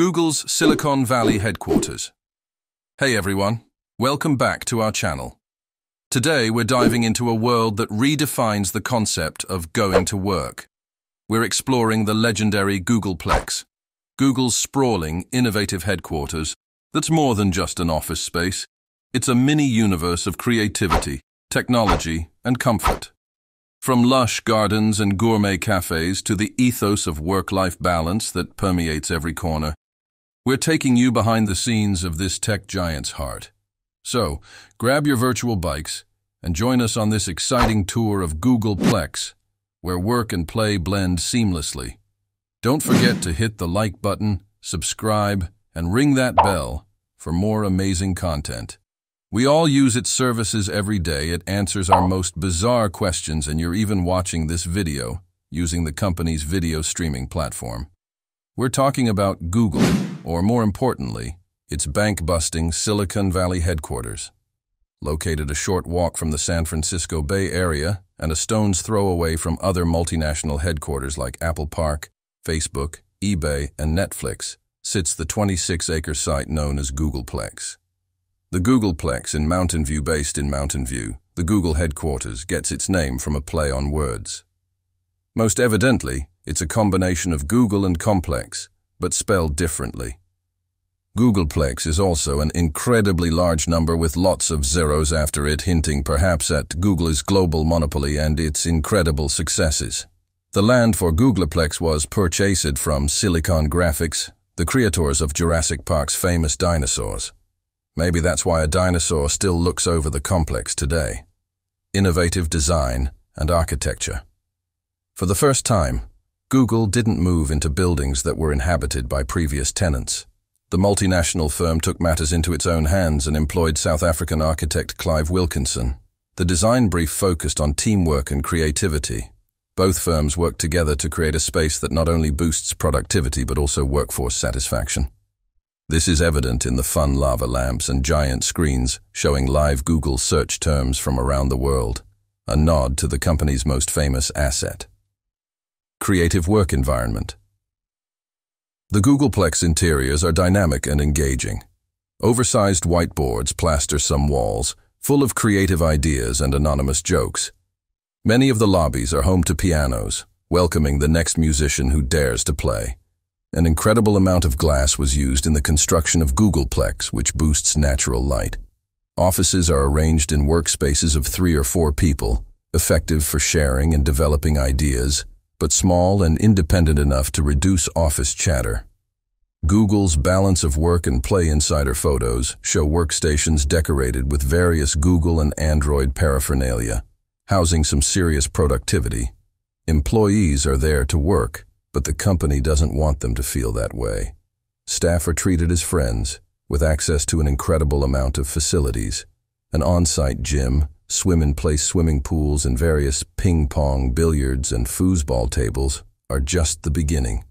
Google's Silicon Valley headquarters. Hey everyone, welcome back to our channel. Today we're diving into a world that redefines the concept of going to work. We're exploring the legendary Googleplex, Google's sprawling, innovative headquarters that's more than just an office space. It's a mini-universe of creativity, technology, and comfort. From lush gardens and gourmet cafes to the ethos of work-life balance that permeates every corner, we're taking you behind the scenes of this tech giant's heart. So, grab your virtual bikes and join us on this exciting tour of Googleplex, where work and play blend seamlessly. Don't forget to hit the like button, subscribe, and ring that bell for more amazing content. We all use its services every day. It answers our most bizarre questions and you're even watching this video using the company's video streaming platform. We're talking about Google, or more importantly, its bank-busting Silicon Valley headquarters. Located a short walk from the San Francisco Bay Area and a stone's throw away from other multinational headquarters like Apple Park, Facebook, eBay, and Netflix, sits the 26-acre site known as Googleplex. The Googleplex in Mountain View based in Mountain View, the Google headquarters gets its name from a play on words. Most evidently, it's a combination of Google and complex, but spelled differently. Googleplex is also an incredibly large number with lots of zeros after it hinting perhaps at Google's global monopoly and its incredible successes. The land for Googleplex was purchased from Silicon Graphics, the creators of Jurassic Park's famous dinosaurs. Maybe that's why a dinosaur still looks over the complex today. Innovative design and architecture. For the first time, Google didn't move into buildings that were inhabited by previous tenants. The multinational firm took matters into its own hands and employed South African architect Clive Wilkinson. The design brief focused on teamwork and creativity. Both firms worked together to create a space that not only boosts productivity but also workforce satisfaction. This is evident in the fun lava lamps and giant screens showing live Google search terms from around the world, a nod to the company's most famous asset. Creative work environment. The Googleplex interiors are dynamic and engaging. Oversized whiteboards plaster some walls, full of creative ideas and anonymous jokes. Many of the lobbies are home to pianos, welcoming the next musician who dares to play. An incredible amount of glass was used in the construction of Googleplex, which boosts natural light. Offices are arranged in workspaces of three or four people, effective for sharing and developing ideas, but small and independent enough to reduce office chatter. Google's balance of work and play insider photos show workstations decorated with various Google and Android paraphernalia, housing some serious productivity. Employees are there to work, but the company doesn't want them to feel that way. Staff are treated as friends, with access to an incredible amount of facilities, an on-site gym, swim-in-place swimming pools, and various ping-pong, billiards, and foosball tables are just the beginning.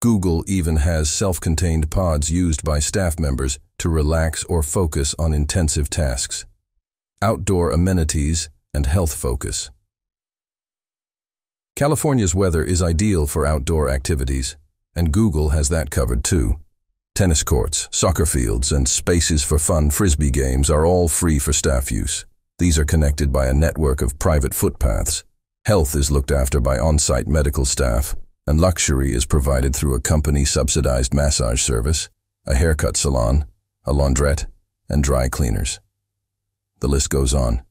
Google even has self-contained pods used by staff members to relax or focus on intensive tasks. Outdoor amenities and health focus. California's weather is ideal for outdoor activities, and Google has that covered too. Tennis courts, soccer fields, and spaces for fun frisbee games are all free for staff use. These are connected by a network of private footpaths. Health is looked after by on-site medical staff, and luxury is provided through a company-subsidized massage service, a haircut salon, a laundrette, and dry cleaners. The list goes on,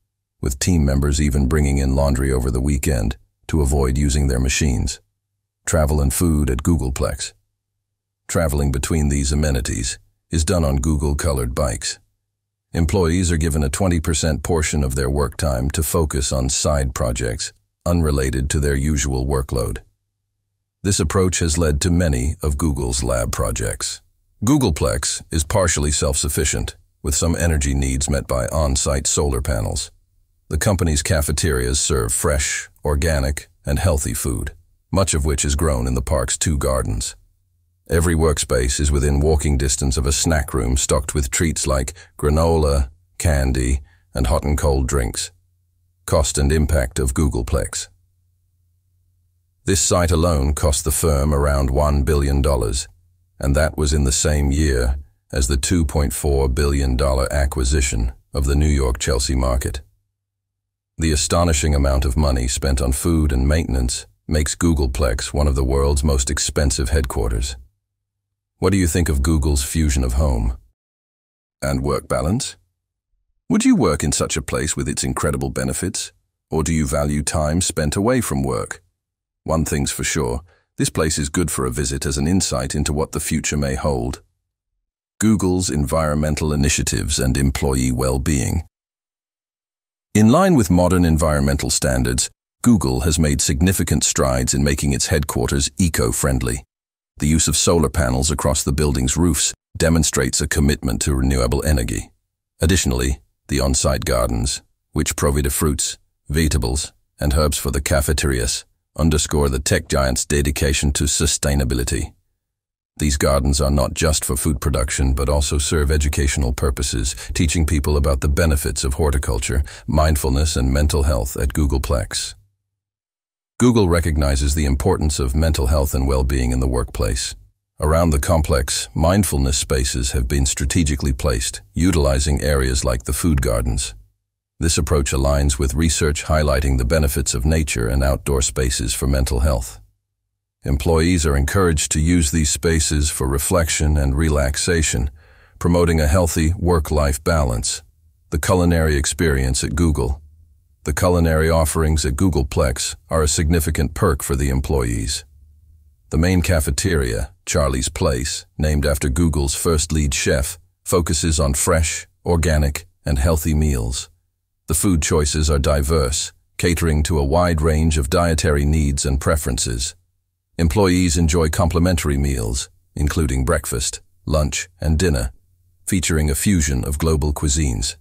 with team members even bringing in laundry over the weekend to avoid using their machines. Travel and food at Googleplex. Traveling between these amenities is done on Google-colored bikes. Employees are given a 20% portion of their work time to focus on side projects unrelated to their usual workload. This approach has led to many of Google's lab projects. Googleplex is partially self-sufficient, with some energy needs met by on-site solar panels. The company's cafeterias serve fresh, organic, and healthy food, much of which is grown in the park's two gardens. Every workspace is within walking distance of a snack room stocked with treats like granola, candy, and hot and cold drinks. Cost and impact of Googleplex. This site alone cost the firm around $1 billion, and that was in the same year as the $2.4 billion acquisition of the New York Chelsea market. The astonishing amount of money spent on food and maintenance makes Googleplex one of the world's most expensive headquarters. What do you think of Google's fusion of home and work balance? Would you work in such a place with its incredible benefits, or do you value time spent away from work? One thing's for sure, this place is good for a visit as an insight into what the future may hold. Google's environmental initiatives and employee well-being. In line with modern environmental standards, Google has made significant strides in making its headquarters eco-friendly. The use of solar panels across the building's roofs demonstrates a commitment to renewable energy. Additionally, the on-site gardens, which provide fruits, vegetables, and herbs for the cafeterias, underscore the tech giant's dedication to sustainability. These gardens are not just for food production, but also serve educational purposes, teaching people about the benefits of horticulture, mindfulness, and mental health at Googleplex. Google recognizes the importance of mental health and well-being in the workplace. Around the complex, mindfulness spaces have been strategically placed, utilizing areas like the food gardens. This approach aligns with research highlighting the benefits of nature and outdoor spaces for mental health. Employees are encouraged to use these spaces for reflection and relaxation, promoting a healthy work-life balance. The culinary experience at Google. The culinary offerings at Googleplex are a significant perk for the employees. The main cafeteria, Charlie's Place, named after Google's first lead chef, focuses on fresh, organic, and healthy meals. The food choices are diverse, catering to a wide range of dietary needs and preferences. Employees enjoy complimentary meals, including breakfast, lunch, and dinner, featuring a fusion of global cuisines.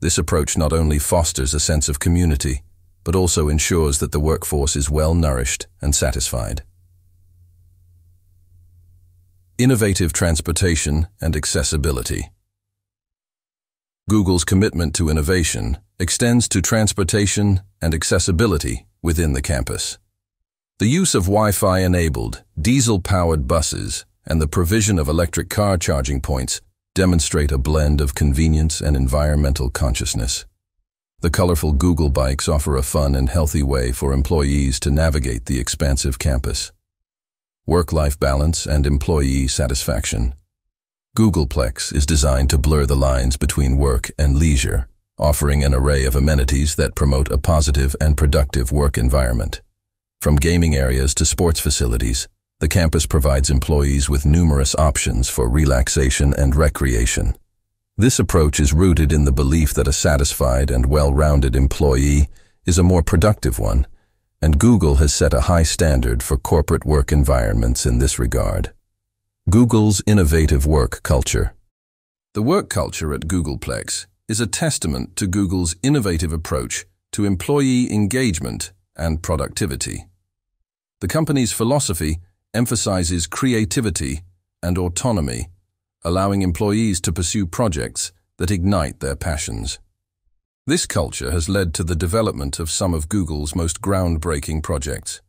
This approach not only fosters a sense of community, but also ensures that the workforce is well nourished and satisfied. Innovative transportation and accessibility. Google's commitment to innovation extends to transportation and accessibility within the campus. The use of Wi-Fi enabled, diesel-powered buses and the provision of electric car charging points demonstrate a blend of convenience and environmental consciousness. The colorful Google bikes offer a fun and healthy way for employees to navigate the expansive campus work-life balance, and employee satisfaction. Googleplex is designed to blur the lines between work and leisure, offering an array of amenities that promote a positive and productive work environment. From gaming areas to sports facilities, the campus provides employees with numerous options for relaxation and recreation. This approach is rooted in the belief that a satisfied and well-rounded employee is a more productive one and Google has set a high standard for corporate work environments in this regard. Google's innovative work culture. The work culture at Googleplex is a testament to Google's innovative approach to employee engagement and productivity. The company's philosophy emphasizes creativity and autonomy, allowing employees to pursue projects that ignite their passions. This culture has led to the development of some of Google's most groundbreaking projects.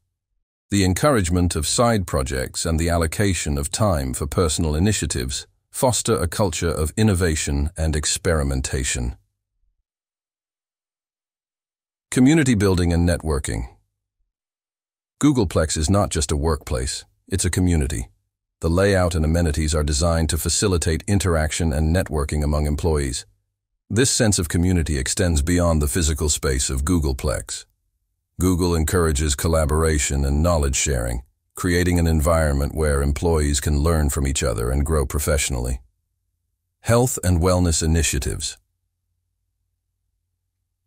The encouragement of side projects and the allocation of time for personal initiatives foster a culture of innovation and experimentation. Community building and networking. Googleplex is not just a workplace, it's a community. The layout and amenities are designed to facilitate interaction and networking among employees. This sense of community extends beyond the physical space of Googleplex. Google encourages collaboration and knowledge sharing, creating an environment where employees can learn from each other and grow professionally. Health and Wellness Initiatives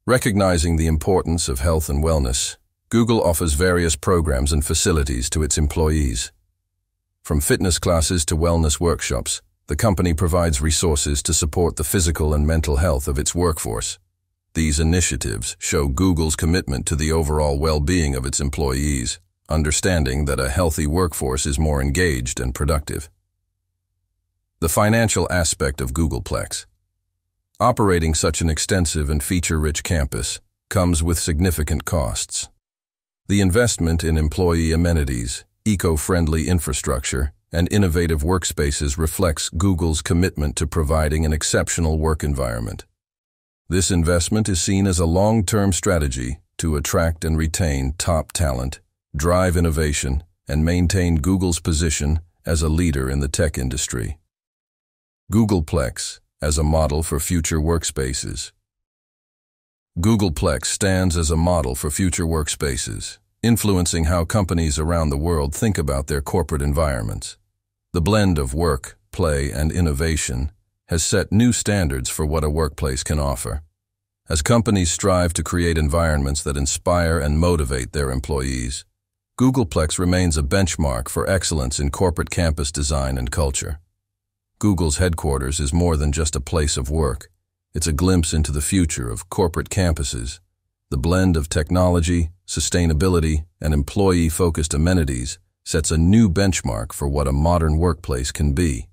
Recognizing the importance of health and wellness, Google offers various programs and facilities to its employees. From fitness classes to wellness workshops, the company provides resources to support the physical and mental health of its workforce. These initiatives show Google's commitment to the overall well-being of its employees, understanding that a healthy workforce is more engaged and productive. The financial aspect of Googleplex. Operating such an extensive and feature-rich campus comes with significant costs. The investment in employee amenities, eco-friendly infrastructure, and innovative workspaces reflects Google's commitment to providing an exceptional work environment. This investment is seen as a long-term strategy to attract and retain top talent, drive innovation, and maintain Google's position as a leader in the tech industry. Googleplex as a model for future workspaces. Googleplex stands as a model for future workspaces, influencing how companies around the world think about their corporate environments. The blend of work, play, and innovation has set new standards for what a workplace can offer. As companies strive to create environments that inspire and motivate their employees, Googleplex remains a benchmark for excellence in corporate campus design and culture. Google's headquarters is more than just a place of work. It's a glimpse into the future of corporate campuses. The blend of technology, sustainability, and employee-focused amenities sets a new benchmark for what a modern workplace can be.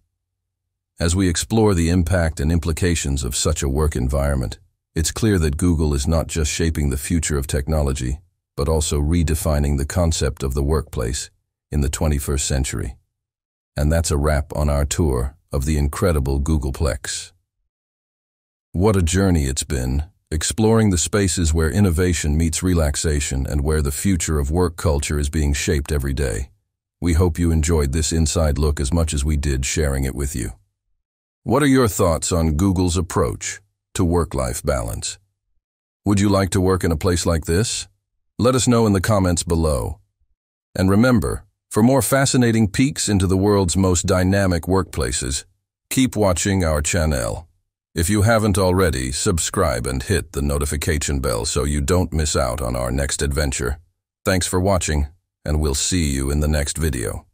As we explore the impact and implications of such a work environment, it's clear that Google is not just shaping the future of technology, but also redefining the concept of the workplace in the 21st century. And that's a wrap on our tour of the incredible Googleplex. What a journey it's been, exploring the spaces where innovation meets relaxation and where the future of work culture is being shaped every day. We hope you enjoyed this inside look as much as we did sharing it with you. What are your thoughts on Google's approach to work-life balance? Would you like to work in a place like this? Let us know in the comments below. And remember, for more fascinating peeks into the world's most dynamic workplaces, keep watching our channel. If you haven't already, subscribe and hit the notification bell so you don't miss out on our next adventure. Thanks for watching, and we'll see you in the next video.